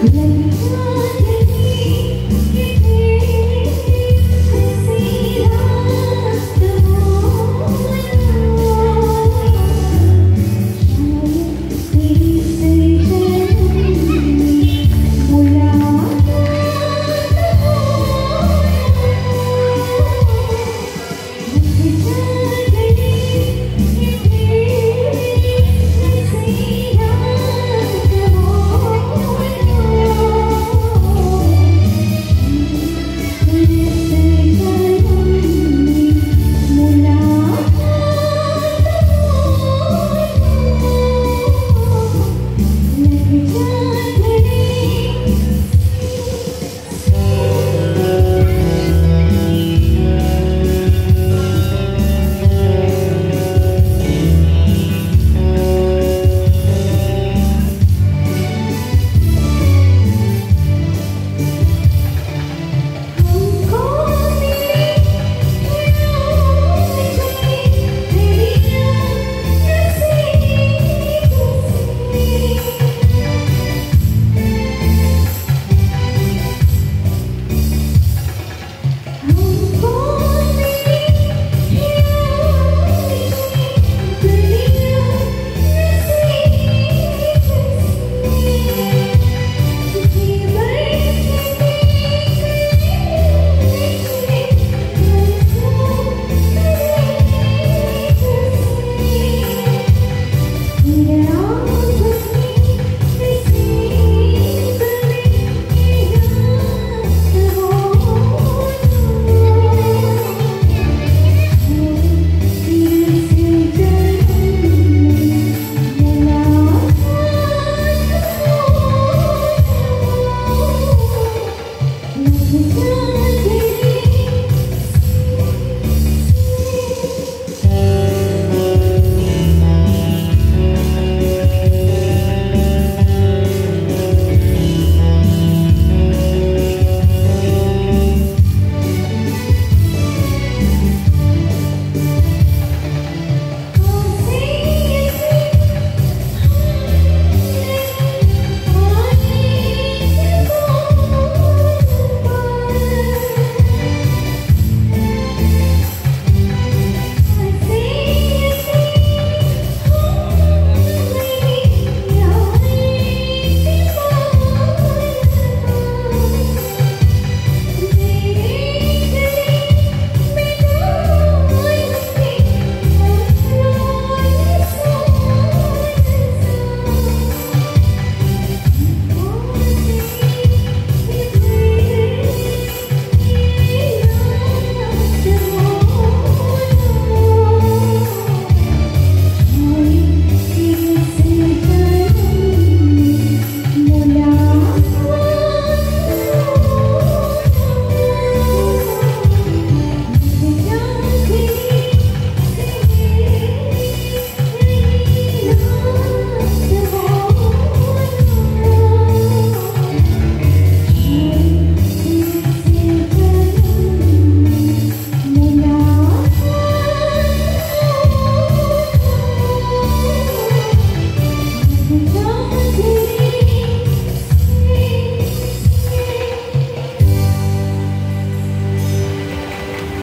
Yeah.